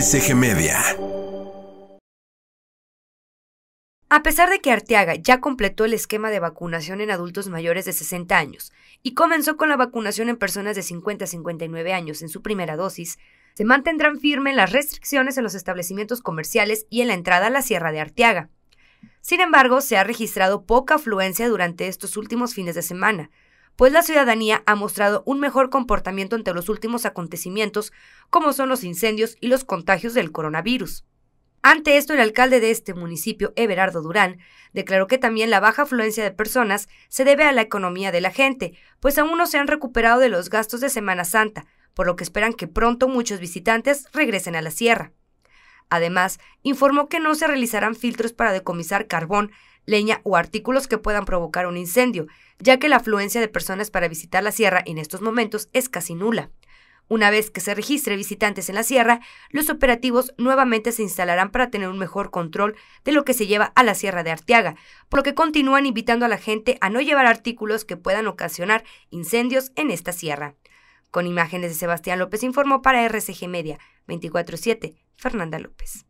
RCG Media. A pesar de que Arteaga ya completó el esquema de vacunación en adultos mayores de 60 años y comenzó con la vacunación en personas de 50 a 59 años en su primera dosis, se mantendrán firmes las restricciones en los establecimientos comerciales y en la entrada a la Sierra de Arteaga. Sin embargo, se ha registrado poca afluencia durante estos últimos fines de semana, pues la ciudadanía ha mostrado un mejor comportamiento ante los últimos acontecimientos, como son los incendios y los contagios del coronavirus. Ante esto, el alcalde de este municipio, Everardo Durán, declaró que también la baja afluencia de personas se debe a la economía de la gente, pues aún no se han recuperado de los gastos de Semana Santa, por lo que esperan que pronto muchos visitantes regresen a la sierra. Además, informó que no se realizarán filtros para decomisar carbón, leña o artículos que puedan provocar un incendio, ya que la afluencia de personas para visitar la sierra en estos momentos es casi nula. Una vez que se registre visitantes en la sierra, los operativos nuevamente se instalarán para tener un mejor control de lo que se lleva a la sierra de Arteaga, por lo que continúan invitando a la gente a no llevar artículos que puedan ocasionar incendios en esta sierra. Con imágenes de Sebastián López informó para RCG Media 24-7, Fernanda López.